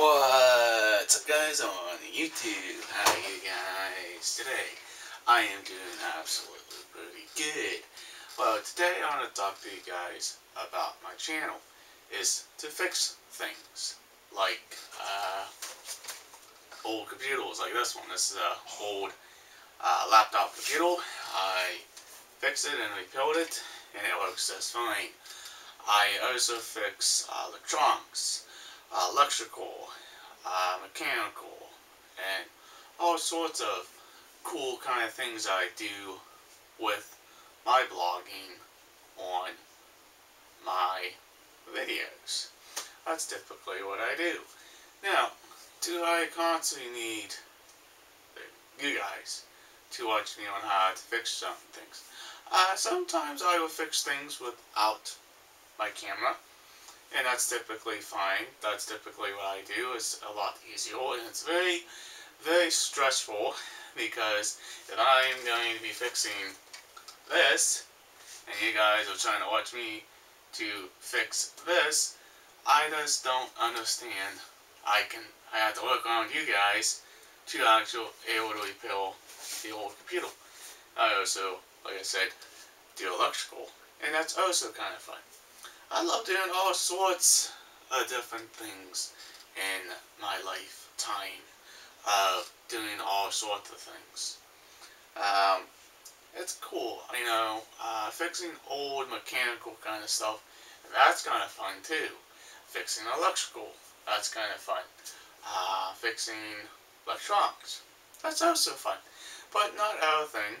What's up guys on YouTube? How are you guys today? I am doing absolutely pretty good. Well today I want to talk to you guys about my channel is to fix things like uh, old computers like this one. This is a old uh, laptop computer. I fixed it and rebuilt it and it works just fine. I also fix uh, electronics uh, electrical, uh, mechanical, and all sorts of cool kind of things I do with my blogging on my videos. That's typically what I do. Now, do I constantly need you guys to watch me on how to fix some things? Uh, sometimes I will fix things without my camera and that's typically fine. That's typically what I do. It's a lot easier, and it's very, very stressful because if I'm going to be fixing this, and you guys are trying to watch me to fix this, I just don't understand. I can, I have to work around you guys to actually able to repair the old computer. I also, like I said, do electrical, and that's also kind of fun. I love doing all sorts of different things in my lifetime of doing all sorts of things. Um, it's cool, you know, uh, fixing old mechanical kind of stuff, that's kind of fun too. Fixing electrical, that's kind of fun. Uh, fixing electronics, that's also fun. But not everything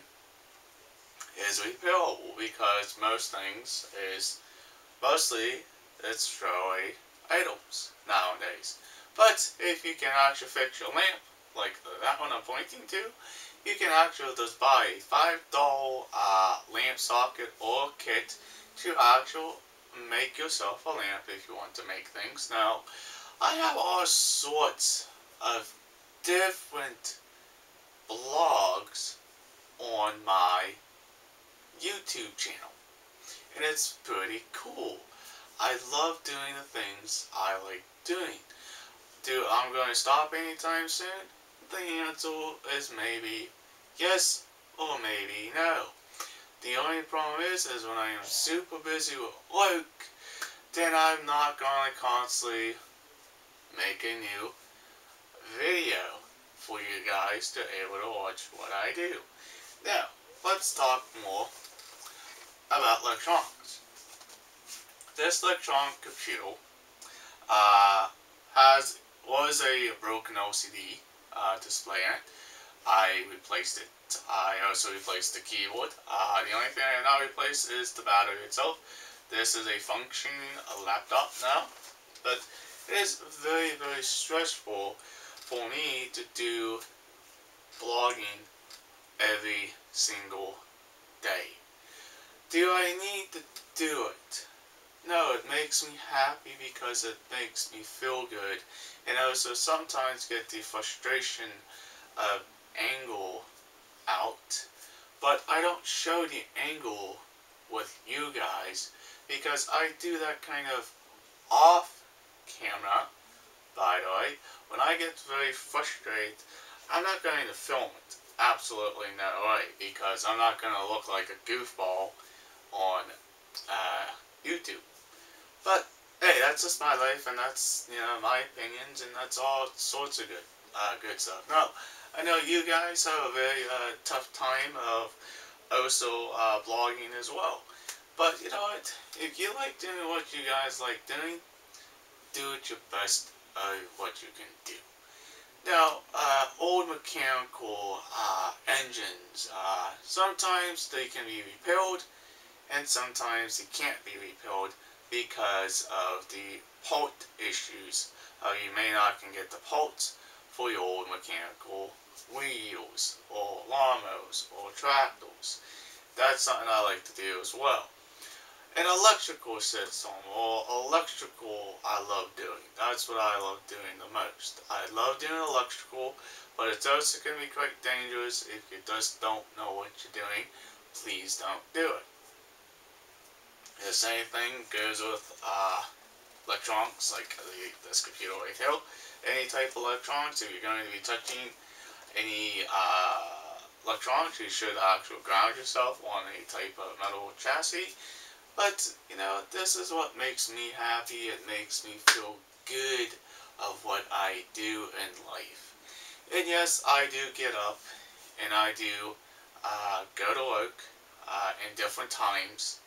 is repairable because most things is Mostly, it's throwaway items nowadays. But if you can actually fix your lamp, like that one I'm pointing to, you can actually just buy a $5 uh, lamp socket or kit to actually make yourself a lamp if you want to make things. Now, I have all sorts of different blogs on my YouTube channel and it's pretty cool. I love doing the things I like doing. Do I'm going to stop anytime soon? The answer is maybe yes or maybe no. The only problem is, is when I am super busy with work, then I'm not going to constantly make a new video for you guys to be able to watch what I do. Now, let's talk more about electronics. This electronic computer uh, has was a broken LCD uh, display in it. I replaced it. I also replaced the keyboard. Uh, the only thing I have not replaced is the battery itself. This is a functioning laptop now, but it is very, very stressful for me to do blogging every single day. Do I need to do it? No, it makes me happy because it makes me feel good. And also sometimes get the frustration of angle out. But I don't show the angle with you guys because I do that kind of off camera, by the way. When I get very frustrated, I'm not going to film it. Absolutely no way because I'm not going to look like a goofball on uh, YouTube. But hey, that's just my life, and that's you know my opinions, and that's all sorts of good, uh, good stuff. Now, I know you guys have a very uh, tough time of also uh, blogging as well. But you know what? If you like doing what you guys like doing, do it your best of what you can do. Now, uh, old mechanical uh, engines, uh, sometimes they can be repaired, and sometimes it can't be repelled because of the port issues. Uh, you may not can get the ports for your old mechanical wheels or lawnmowers or tractors. That's something I like to do as well. An electrical system or electrical I love doing. That's what I love doing the most. I love doing electrical, but it's also going to be quite dangerous if you just don't know what you're doing. Please don't do it. The same thing goes with uh, electronics, like the, this computer right here. any type of electronics, if you're going to be touching any uh, electronics, you should actually ground yourself on a type of metal chassis. But, you know, this is what makes me happy. It makes me feel good of what I do in life. And yes, I do get up and I do uh, go to work uh, in different times.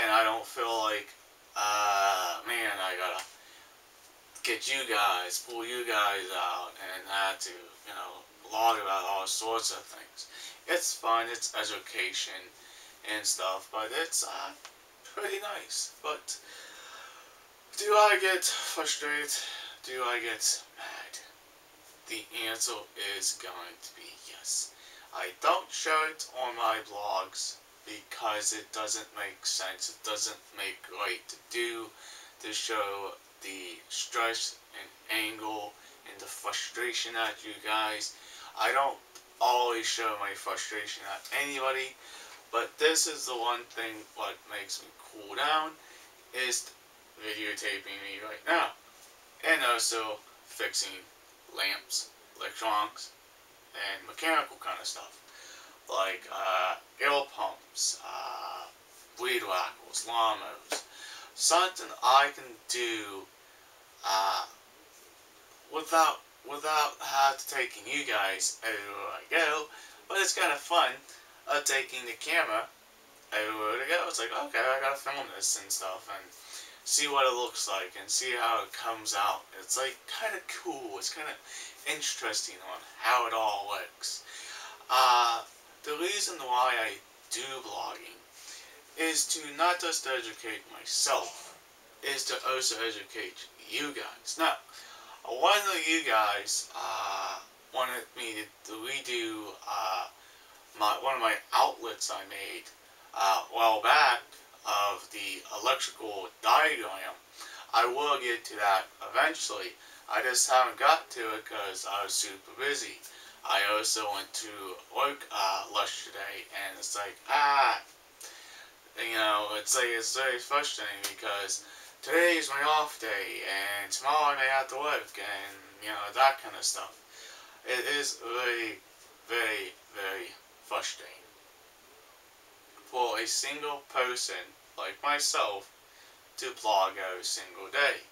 And I don't feel like, uh, man, I gotta get you guys, pull you guys out, and have to, you know, blog about all sorts of things. It's fun, it's education and stuff, but it's uh, pretty nice. But do I get frustrated? Do I get mad? The answer is going to be yes. I don't show it on my blogs because it doesn't make sense. It doesn't make right to do to show the stress and angle and the frustration at you guys. I don't always show my frustration at anybody, but this is the one thing what makes me cool down is videotaping me right now. And also fixing lamps, electronics, and mechanical kind of stuff. Like uh, weed whackers, lawnmowers. Something I can do uh, without without have to taking you guys everywhere I go. But it's kind of fun uh, taking the camera everywhere I go. It's like, okay, I gotta film this and stuff and see what it looks like and see how it comes out. It's like kind of cool. It's kind of interesting on how it all works. Uh, the reason why I do blogging is to not just educate myself, is to also educate you guys. Now, one of you guys uh, wanted me to redo uh, my one of my outlets I made uh, while back of the electrical diagram. I will get to that eventually. I just haven't got to it because I was super busy. I also went to work uh, today, and it's like, ah, you know, it's like, it's very frustrating because today is my off day, and tomorrow I may have to work, and, you know, that kind of stuff. It is very, very, very frustrating. For a single person, like myself, to blog every single day.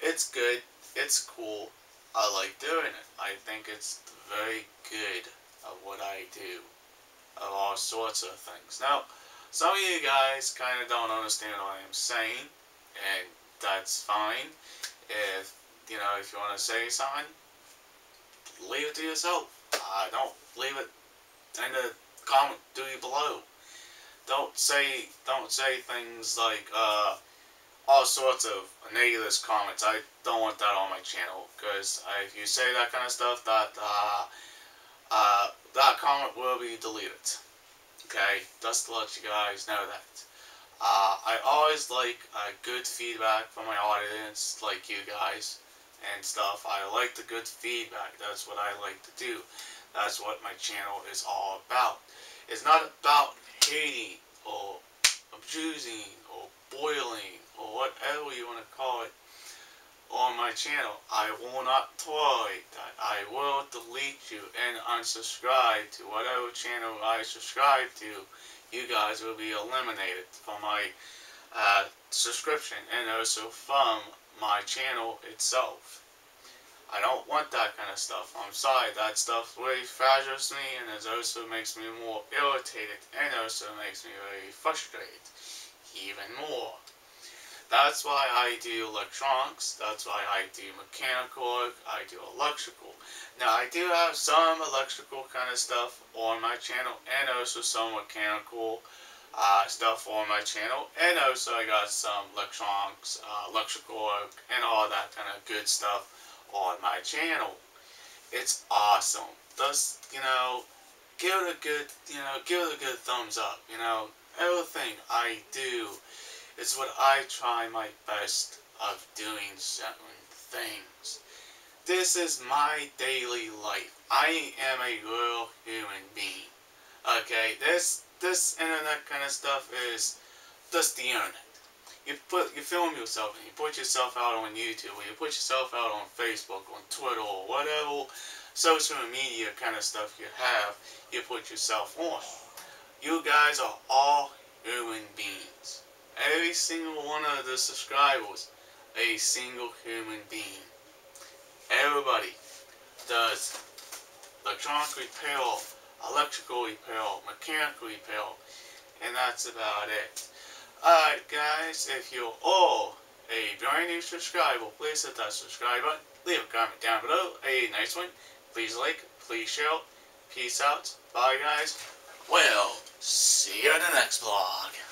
It's good, it's cool, I like doing it. I think it's very good of what I do, of all sorts of things. Now, some of you guys kind of don't understand what I'm saying, and that's fine. If, you know, if you want to say something, leave it to yourself. Uh, don't leave it in the comment doobie below. Don't say, don't say things like, uh, all sorts of negative comments. I don't want that on my channel, because if you say that kind of stuff, that, uh, uh, that comment will be deleted. Okay, just to let you guys know that. Uh, I always like uh, good feedback from my audience, like you guys and stuff. I like the good feedback. That's what I like to do. That's what my channel is all about. It's not about hating or abusing or boiling or whatever you want to call it on my channel. I will not tolerate that. I will delete you and unsubscribe to whatever channel I subscribe to you guys will be eliminated from my uh, subscription and also from my channel itself. I don't want that kind of stuff. I'm sorry, that stuff really frustrates me and it also makes me more irritated and also makes me very frustrated even more. That's why I do electronics, that's why I do mechanical, I do electrical. Now I do have some electrical kind of stuff on my channel and also some mechanical uh, stuff on my channel and also I got some electronics, uh, electrical and all that kind of good stuff on my channel. It's awesome. Just, you know, give it a good, you know, give it a good thumbs up, you know. Everything I do is what I try my best of doing certain things. This is my daily life. I am a real human being. Okay, this this internet kind of stuff is just the internet. you put you film yourself and you put yourself out on YouTube or you put yourself out on Facebook, on Twitter or whatever social media kind of stuff you have, you put yourself on. You guys are all human beings. Every single one of the subscribers, a single human being. Everybody does electronic repair, electrical repair, mechanical repair, and that's about it. Alright guys, if you're all a brand new subscriber, please hit that subscribe button, leave a comment down below, a nice one, please like, please share, peace out, bye guys, well, see you in the next vlog.